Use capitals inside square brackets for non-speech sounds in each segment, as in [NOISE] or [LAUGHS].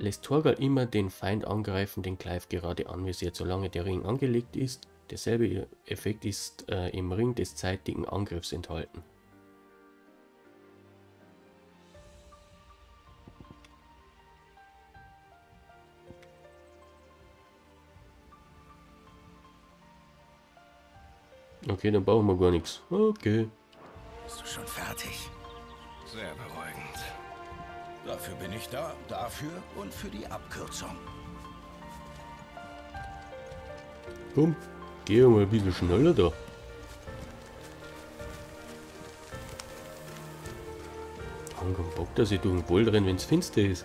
lässt Torgal immer den Feind angreifen, den Clive gerade anvisiert, solange der Ring angelegt ist. Derselbe Effekt ist äh, im Ring des zeitigen Angriffs enthalten. Okay, dann brauchen wir gar nichts. Okay. Bist du schon fertig? Sehr beruhigend. Dafür bin ich da. Dafür und für die Abkürzung. Komm, geh mal ein bisschen schneller da. Hang keinen Bock, dass ich durch den Wald renne, wenn es finster ist.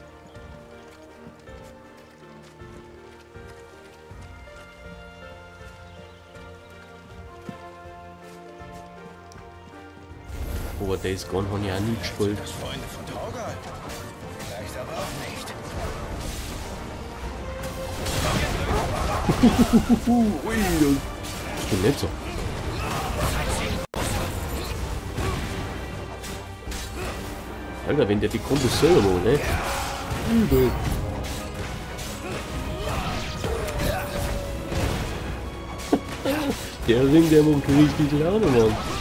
Aber Days Gone habe ich auch nie gespielt. Das Freunde von Ui, so. Alter, wenn der die selber macht, ne? Übel. [LAUGHS] der Ring, der macht richtig Laune, Mann.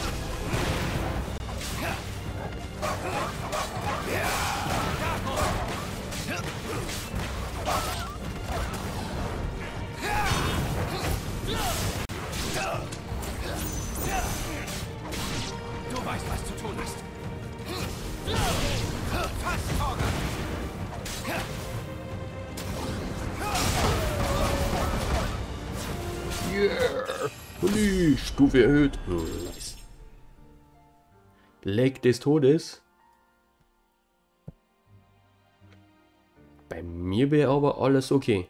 Uli, Stufe erhöht. Nice. Leck des Todes. Bei mir wäre aber alles okay.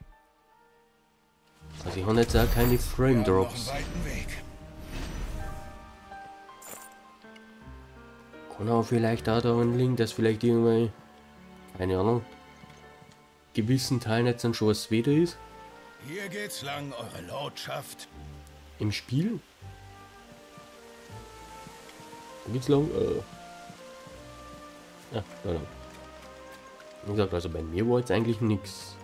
Also ich habe jetzt auch keine Frame Drops. Kann auch vielleicht auch daran liegen, dass vielleicht irgendwann, keine Ahnung, gewissen Teilen jetzt dann schon was wieder ist. Hier geht's lang, eure Lordschaft. Im Spiel? Geht's lang? Äh. Ja, da lang. Wie gesagt, also bei mir war jetzt eigentlich nichts.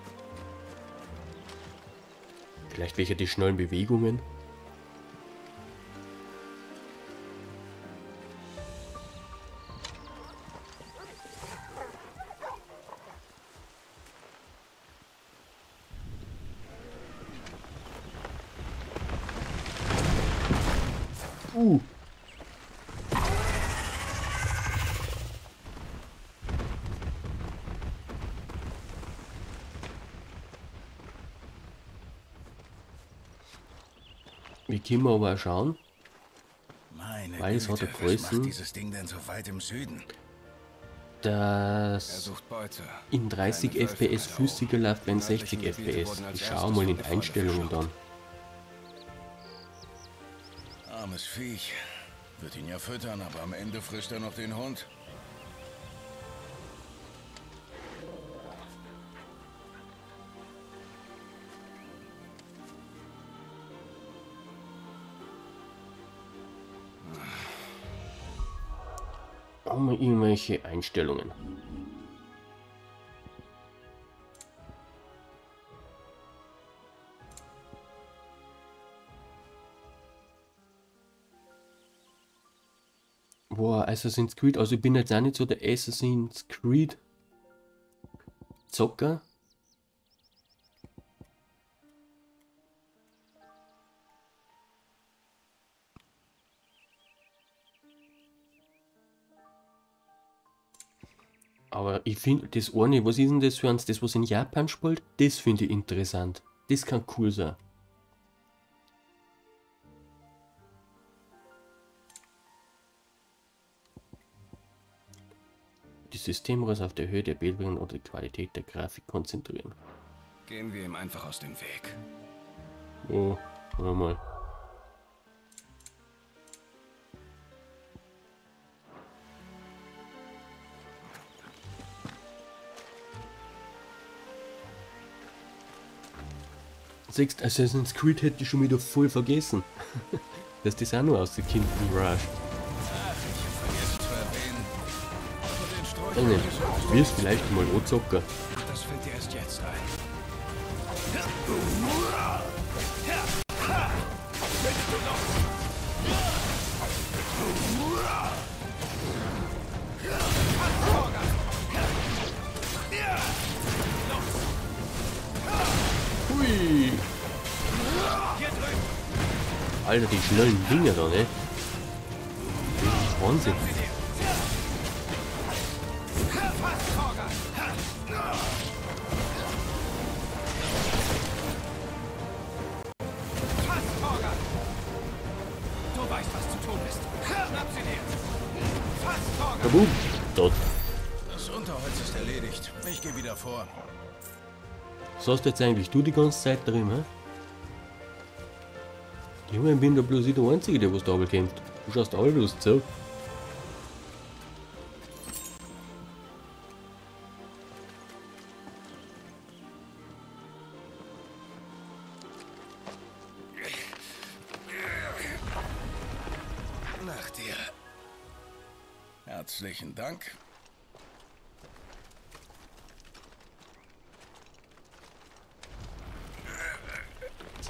Vielleicht welche die schnellen Bewegungen. Uh. Wir können aber auch schauen, Meine Weil es hat Größen. macht dieses Ding denn so weit im Süden? Beute. in 30 Kleine FPS flüssiger läuft, wenn Die 60 nördlichen Gebiete FPS. Ich schaue mal in Einstellungen dann. Armes Viech. Wird ihn ja füttern, aber am Ende frisst er noch den Hund. Irgendwelche Einstellungen? Assassin's Creed, also ich bin jetzt auch nicht so der Assassin's Creed Zocker. Aber ich finde, das eine, was ist denn das für eins, das was in Japan spielt, das finde ich interessant. Das kann cool sein. Die Systemrisse auf der Höhe der Bildung oder die Qualität der Grafik konzentrieren. Gehen wir ihm einfach aus dem Weg. Oh, warte mal. Siehst, Assassin's Creed hätte ich schon wieder voll vergessen. [LAUGHS] Dass das auch nur aus der Kind Mirage. Nicht. Du wirst vielleicht mal anzocken. Das fällt dir erst jetzt ein. Hui. Alter, die schnellen Dinger da, ne? Wahnsinn. Erledigt. Ich gehe wieder vor. Was hast jetzt eigentlich du die ganze Zeit drin, hä? Junge, ich bin da bloß ich der Einzige, der was da kämpft. Du schaust alle bloß zu.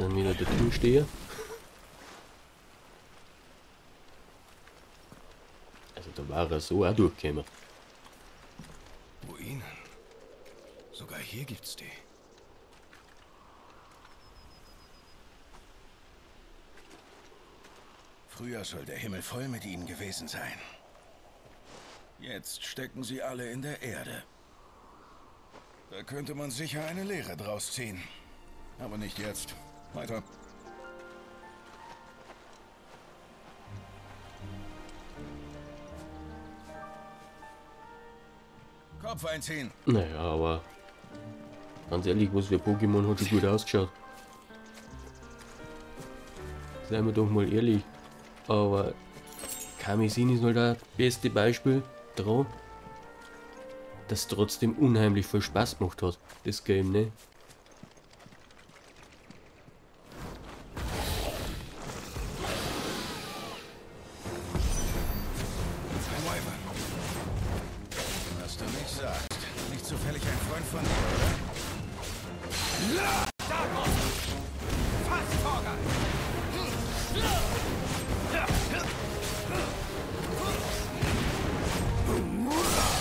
Sind wieder der Türsteher. Also da war er so auch durchgekommen. Ruinen. Sogar hier gibt's die. Früher soll der Himmel voll mit ihnen gewesen sein. Jetzt stecken sie alle in der Erde. Da könnte man sicher eine Lehre draus ziehen. Aber nicht jetzt. Weiter. Kopf einziehen. Naja, aber ganz ehrlich, was für Pokémon hat schon gut ausgeschaut. Seien wir doch mal ehrlich. Aber Kamisin ist halt das beste Beispiel dran, das trotzdem unheimlich viel Spaß gemacht hat, das Game, ne?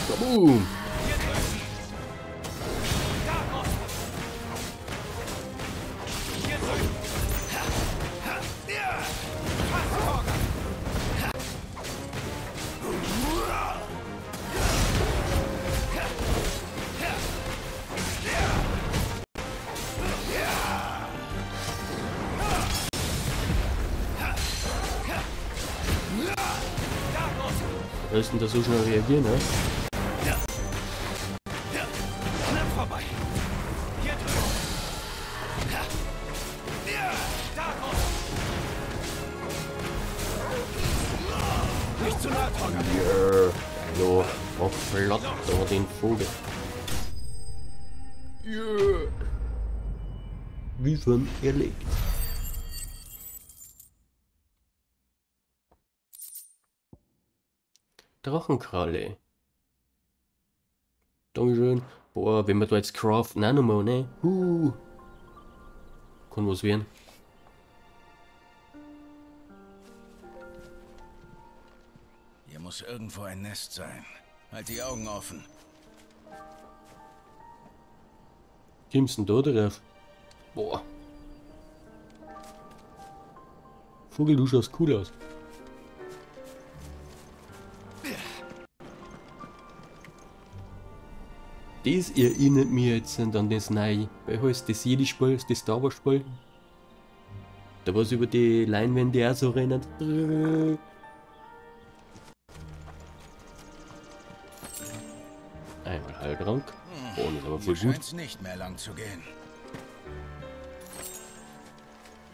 Tá Boom! Willst du denn da so schnell reagieren, ne? Knapp vorbei. Hier drüben. Darkus. Nicht zu nah, Torge. Ja, so, mach flott da den Vogel. Ja. Wie von erlegt. Drachenkralle. Dankeschön. Boah, wenn wir da jetzt craften, auch nochmal, ne? Huh. Kann was werden. Hier muss irgendwo ein Nest sein. Halt die Augen offen. Kommst denn da drauf? Boah. Vogel, du schaust cool aus. Das erinnert mich jetzt an das neue, wie heißt das Jedi-Spiel, das Star Wars-Spiel? Da was über die Leinwände auch so rennen. Einmal Heiltrank. Oh, das ist aber voll gut. nicht mehr lang zu gehen.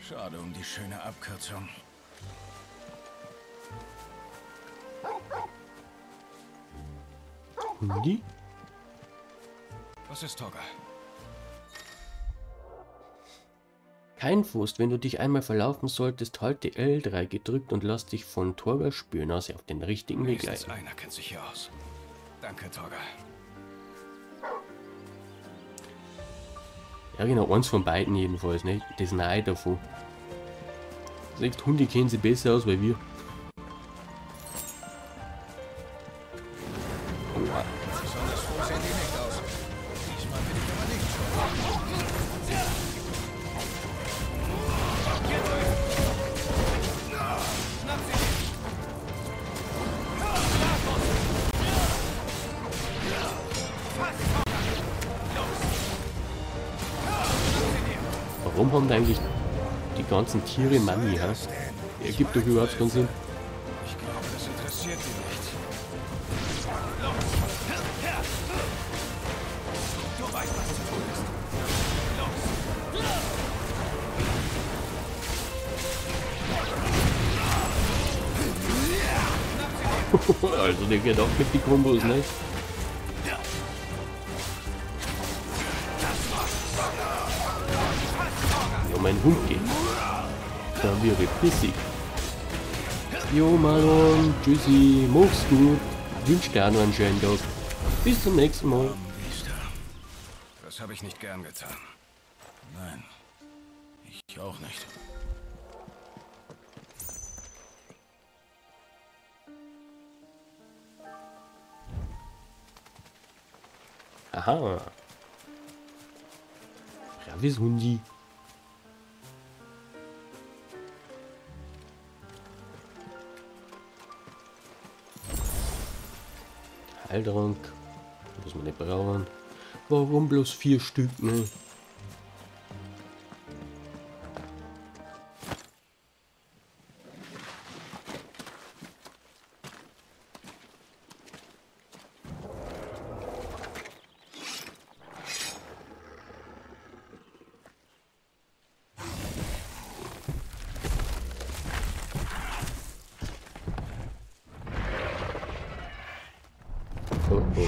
Schade um die schöne Abkürzung. Hundi? Was ist Torge? Kein Frust, wenn du dich einmal verlaufen solltest, halte L3 gedrückt und lass dich von Torger Spürnase auf den richtigen Weg leiten. einer kennt sich hier aus. Danke, Torge. Ja genau, eins von beiden jedenfalls, nicht? Das Neue davon. Sagt, Hunde kennen sie besser aus, weil wir. Warum haben da eigentlich die ganzen Tiere Money? Stan, Ergibt doch überhaupt keinen Sinn. ich glaube, das interessiert die nicht. Du weißt, was zu tun ist. Los! [LAUGHS] also der geht auch mit die Kombos, ne? Ja, mein Hund geht. Da wäre pissig. Jo, Malon, tschüssi, mach's gut. Wünsch dir noch einen schönen Tag. Bis zum nächsten Mal. Das habe ich nicht gern getan. Nein, ich auch nicht. Aha. Braves Hundi. Heiltrank. Muss man nicht brauchen. Warum bloß vier Stück, ne? Oh.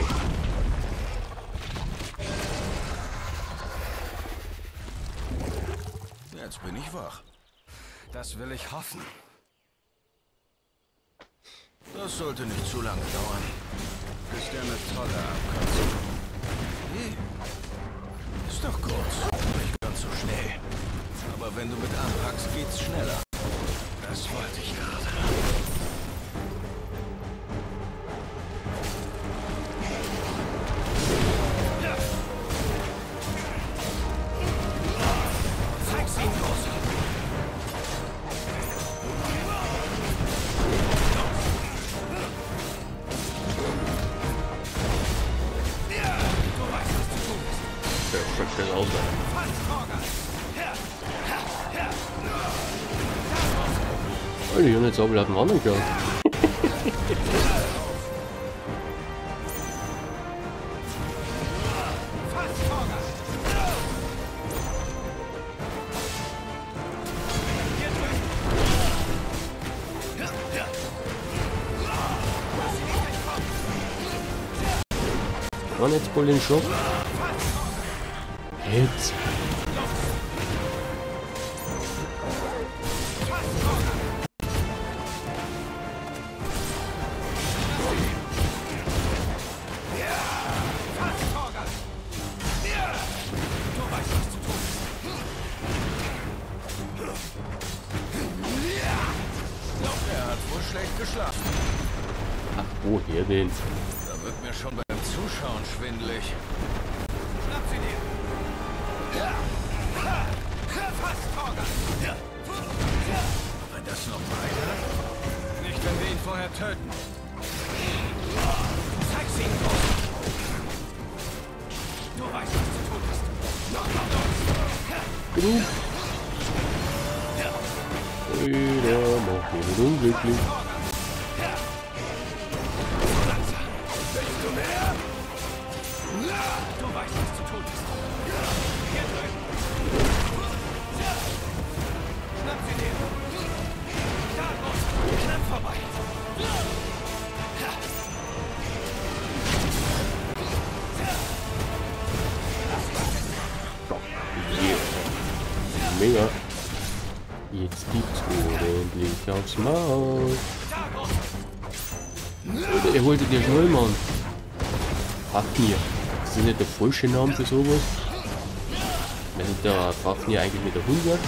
Jetzt bin ich wach. Das will ich hoffen. Das sollte nicht zu lange dauern. Ist ja eine tolle Abkürzung. Hey. Ist doch kurz. Nicht ganz so schnell. Aber wenn du mit anpackst, geht's schneller. Aber hat einen anderen gehabt. Und jetzt voll den Shop. Jetzt. Geschlafen. Ach, woher denn? Da wird mir schon beim Zuschauen schwindelig. Schnapp sie dir! Fast Torgal! Wenn das noch weiter? Nicht, wenn wir ihn vorher töten. Zeig sie ihm, Großer! Du weißt, was zu tun ist. Genug. Jeder macht ihn unglücklich. Du weißt, was zu tun ist. Hier drüben. Schnapp sie dir. Großer. Knapp vorbei. Yeah. Mega. Jetzt gibt's ordentlich aufs Maul. Oder er wollte dir schnell, Mann. Pack mir. Ist das nicht der falsche Name für sowas? Weil der braucht ja eigentlich mit der 100.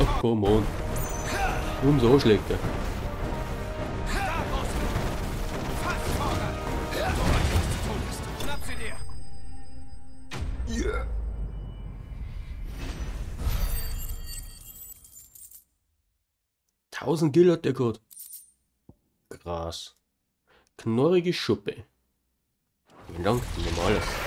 Oh, come on. Und so 1000 Gil hat der gehabt. Krass. Knorrige Schuppe. Vielen Dank. Opa.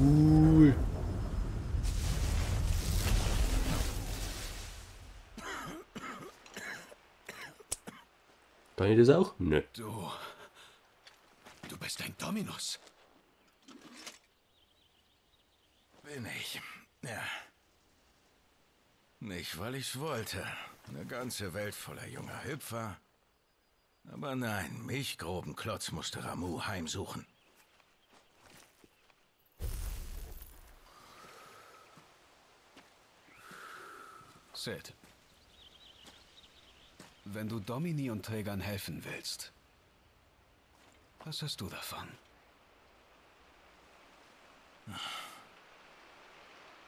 Cool. Kann ich das auch? Nö. Du. Du bist ein Dominus. Bin ich. Ja. Nicht, weil ich's wollte. Eine ganze Welt voller junger Hüpfer. Aber nein, mich, groben Klotz, musste Ramu heimsuchen. Sid. Wenn du Domini und Trägern helfen willst, was hast du davon?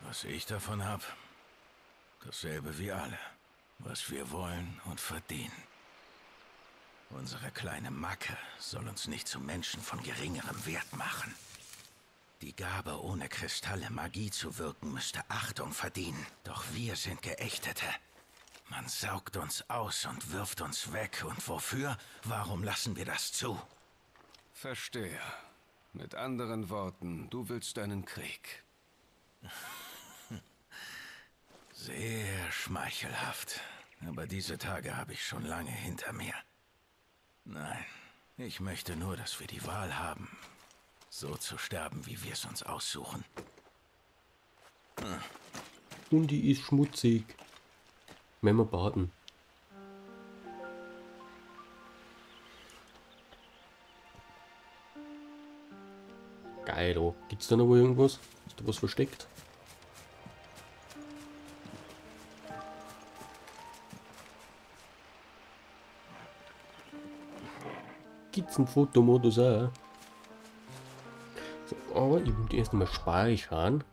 Was ich davon hab, dasselbe wie alle. Was wir wollen und verdienen. Unsere kleine Macke soll uns nicht zu Menschen von geringerem Wert machen. Die Gabe, ohne Kristalle Magie zu wirken, müsste Achtung verdienen. Doch wir sind Geächtete. Man saugt uns aus und wirft uns weg. Und wofür? Warum lassen wir das zu? Verstehe. Mit anderen Worten, du willst einen Krieg. [LAUGHS] Sehr schmeichelhaft. Aber diese Tage habe ich schon lange hinter mir. Nein, ich möchte nur, dass wir die Wahl haben, so zu sterben, wie wir es uns aussuchen. Und die ist schmutzig. Wenn wir baden. Geil, oh. Gibt's da noch irgendwas? Ist da was versteckt? Gibt's einen Fotomodus auch? Ich will erst mal speichern.